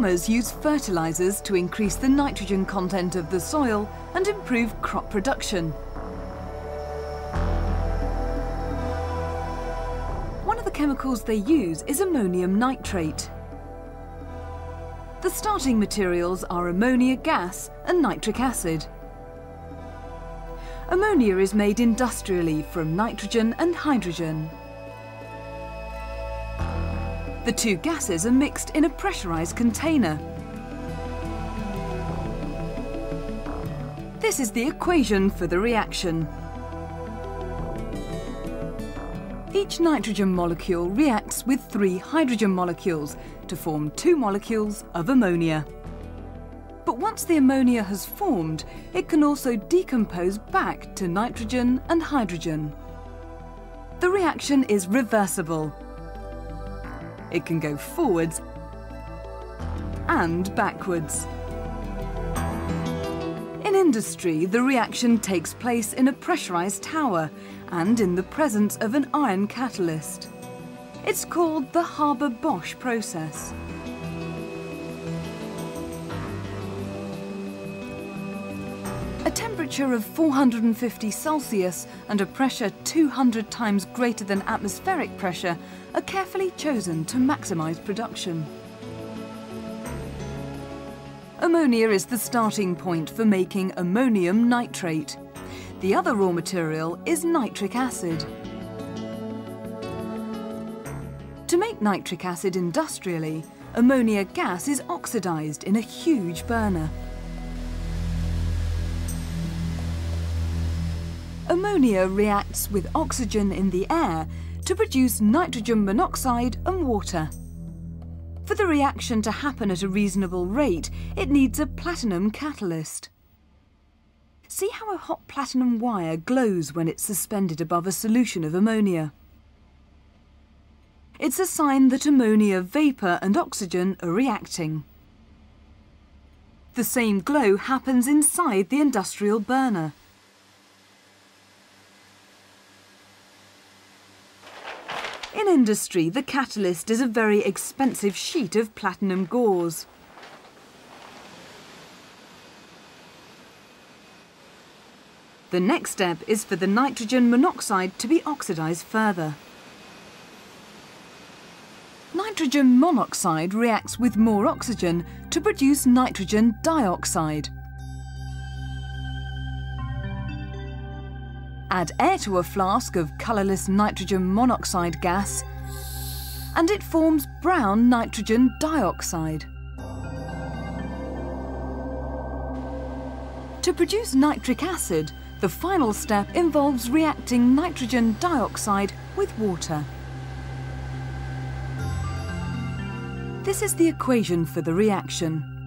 Farmers use fertilisers to increase the nitrogen content of the soil and improve crop production. One of the chemicals they use is ammonium nitrate. The starting materials are ammonia gas and nitric acid. Ammonia is made industrially from nitrogen and hydrogen. The two gases are mixed in a pressurised container. This is the equation for the reaction. Each nitrogen molecule reacts with three hydrogen molecules to form two molecules of ammonia. But once the ammonia has formed, it can also decompose back to nitrogen and hydrogen. The reaction is reversible. It can go forwards and backwards. In industry, the reaction takes place in a pressurised tower and in the presence of an iron catalyst. It's called the Haber-Bosch process. A temperature of 450 Celsius and a pressure 200 times greater than atmospheric pressure are carefully chosen to maximise production. Ammonia is the starting point for making ammonium nitrate. The other raw material is nitric acid. To make nitric acid industrially, ammonia gas is oxidised in a huge burner. Ammonia reacts with oxygen in the air to produce nitrogen monoxide and water. For the reaction to happen at a reasonable rate, it needs a platinum catalyst. See how a hot platinum wire glows when it's suspended above a solution of ammonia. It's a sign that ammonia vapour and oxygen are reacting. The same glow happens inside the industrial burner. Industry, the catalyst is a very expensive sheet of platinum gauze. The next step is for the nitrogen monoxide to be oxidised further. Nitrogen monoxide reacts with more oxygen to produce nitrogen dioxide. Add air to a flask of colourless nitrogen monoxide gas and it forms brown nitrogen dioxide. To produce nitric acid, the final step involves reacting nitrogen dioxide with water. This is the equation for the reaction.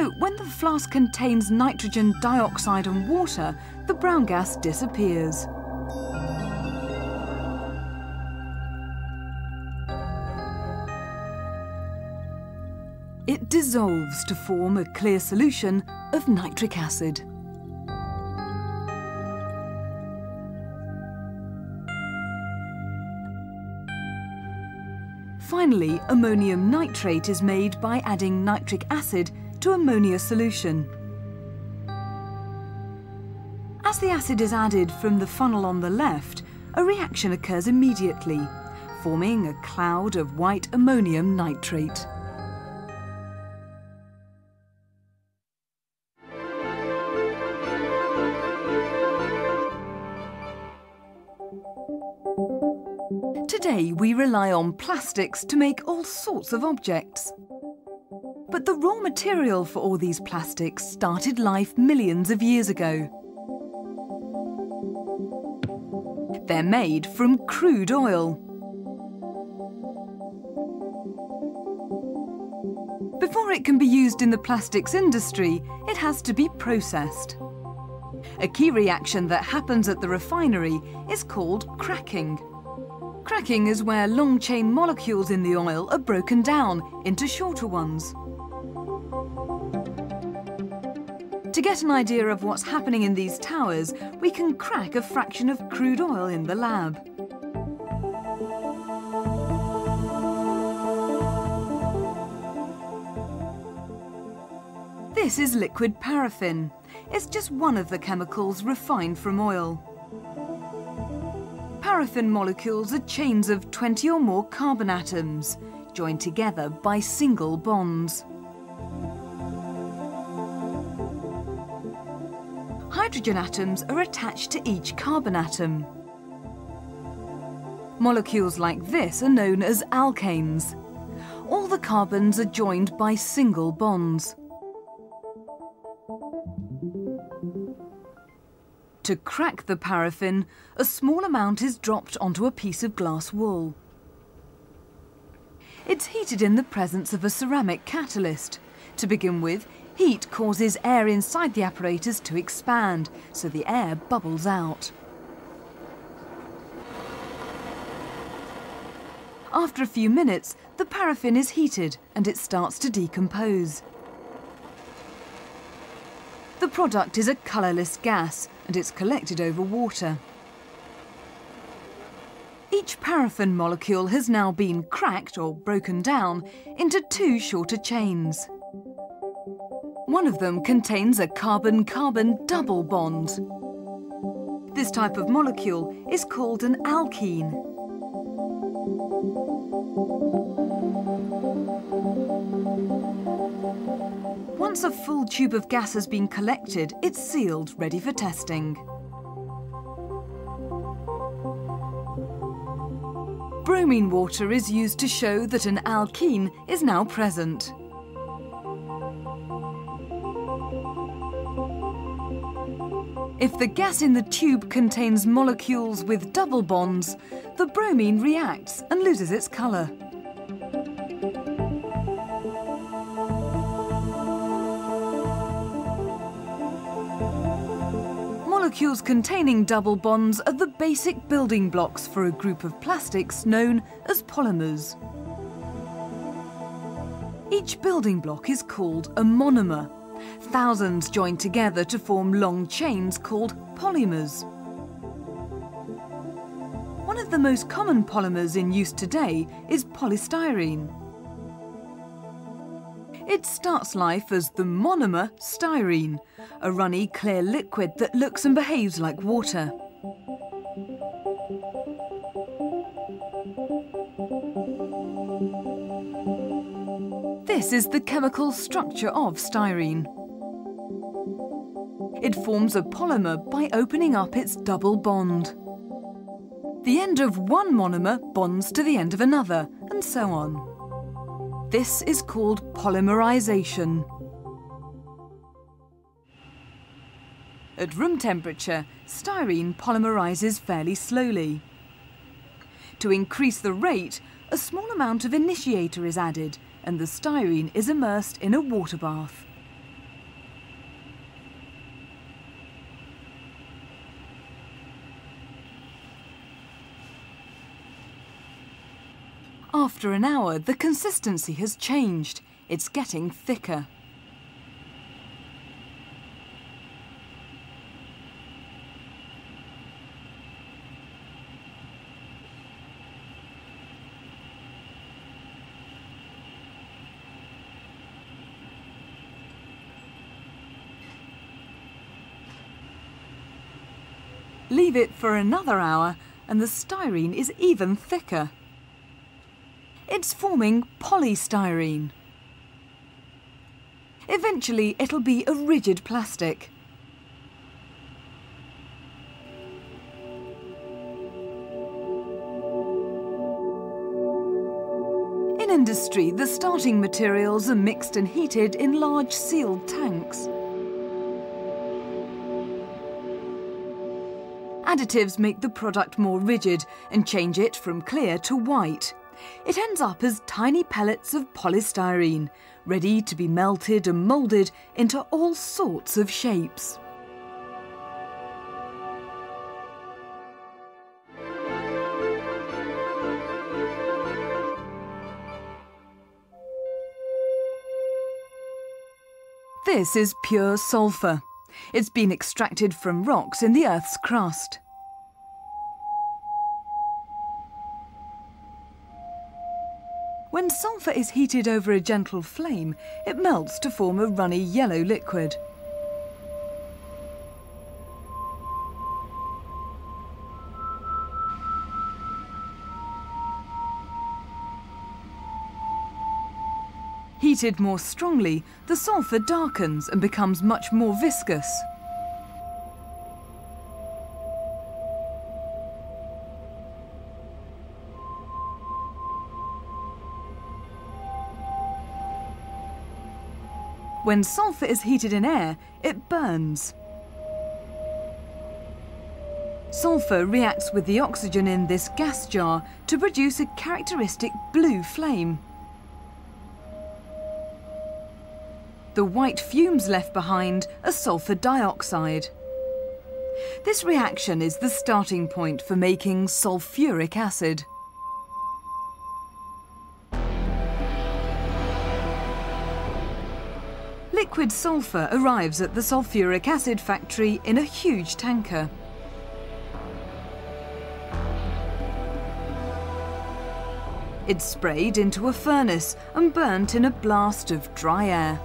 So, when the flask contains nitrogen dioxide and water, the brown gas disappears. It dissolves to form a clear solution of nitric acid. Finally, ammonium nitrate is made by adding nitric acid to ammonia solution. As the acid is added from the funnel on the left, a reaction occurs immediately, forming a cloud of white ammonium nitrate. Today we rely on plastics to make all sorts of objects. But the raw material for all these plastics started life millions of years ago. They're made from crude oil. Before it can be used in the plastics industry, it has to be processed. A key reaction that happens at the refinery is called cracking. Cracking is where long chain molecules in the oil are broken down into shorter ones. To get an idea of what's happening in these towers, we can crack a fraction of crude oil in the lab. This is liquid paraffin. It's just one of the chemicals refined from oil. Paraffin molecules are chains of 20 or more carbon atoms, joined together by single bonds. Hydrogen atoms are attached to each carbon atom. Molecules like this are known as alkanes. All the carbons are joined by single bonds. To crack the paraffin, a small amount is dropped onto a piece of glass wool. It's heated in the presence of a ceramic catalyst. To begin with, heat causes air inside the apparatus to expand, so the air bubbles out. After a few minutes, the paraffin is heated and it starts to decompose. The product is a colourless gas and it's collected over water. Each paraffin molecule has now been cracked or broken down into two shorter chains. One of them contains a carbon-carbon double bond. This type of molecule is called an alkene. Once a full tube of gas has been collected, it's sealed, ready for testing. Bromine water is used to show that an alkene is now present. If the gas in the tube contains molecules with double bonds, the bromine reacts and loses its colour. Molecules containing double bonds are the basic building blocks for a group of plastics known as polymers. Each building block is called a monomer. Thousands join together to form long chains called polymers. One of the most common polymers in use today is polystyrene. It starts life as the monomer styrene, a runny, clear liquid that looks and behaves like water. This is the chemical structure of styrene. It forms a polymer by opening up its double bond. The end of one monomer bonds to the end of another, and so on. This is called polymerization. At room temperature, styrene polymerizes fairly slowly. To increase the rate, a small amount of initiator is added and the styrene is immersed in a water bath. After an hour, the consistency has changed. It's getting thicker. Leave it for another hour and the styrene is even thicker. It's forming polystyrene. Eventually, it'll be a rigid plastic. In industry, the starting materials are mixed and heated in large sealed tanks. Additives make the product more rigid and change it from clear to white. It ends up as tiny pellets of polystyrene, ready to be melted and moulded into all sorts of shapes. This is pure sulphur. It's been extracted from rocks in the Earth's crust. When sulphur is heated over a gentle flame, it melts to form a runny yellow liquid. Heated more strongly, the sulphur darkens and becomes much more viscous. When sulphur is heated in air, it burns. Sulphur reacts with the oxygen in this gas jar to produce a characteristic blue flame. The white fumes left behind are sulphur dioxide. This reaction is the starting point for making sulphuric acid. Liquid sulphur arrives at the sulfuric acid factory in a huge tanker. It's sprayed into a furnace and burnt in a blast of dry air.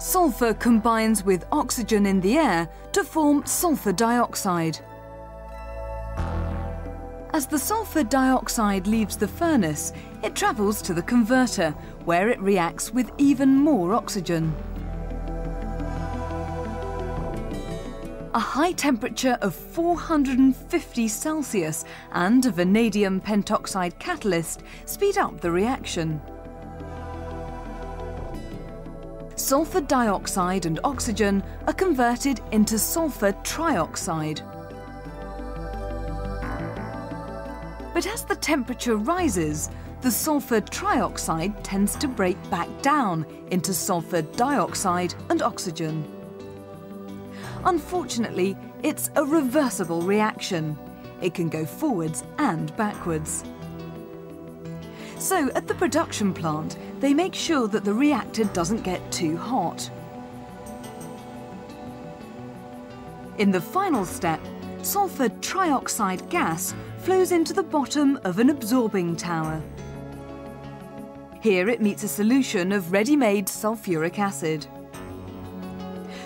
Sulphur combines with oxygen in the air to form sulphur dioxide. As the sulphur dioxide leaves the furnace, it travels to the converter, where it reacts with even more oxygen. A high temperature of 450 Celsius and a vanadium pentoxide catalyst speed up the reaction. Sulphur dioxide and oxygen are converted into sulphur trioxide. But as the temperature rises, the sulphur trioxide tends to break back down into sulphur dioxide and oxygen. Unfortunately, it's a reversible reaction. It can go forwards and backwards. So at the production plant, they make sure that the reactor doesn't get too hot. In the final step, sulphur trioxide gas flows into the bottom of an absorbing tower. Here it meets a solution of ready-made sulfuric acid.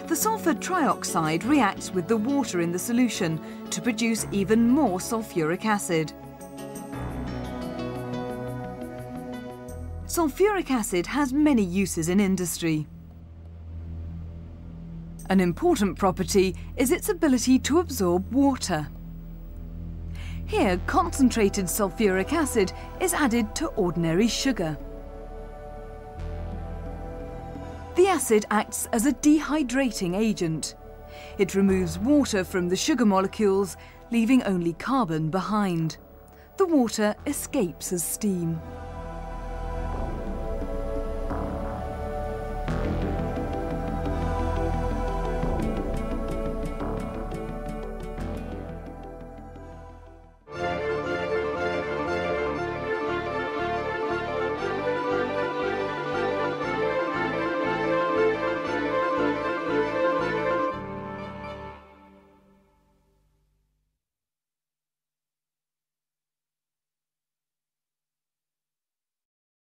The sulphur trioxide reacts with the water in the solution to produce even more sulfuric acid. Sulfuric acid has many uses in industry. An important property is its ability to absorb water. Here, concentrated sulphuric acid is added to ordinary sugar. The acid acts as a dehydrating agent. It removes water from the sugar molecules, leaving only carbon behind. The water escapes as steam.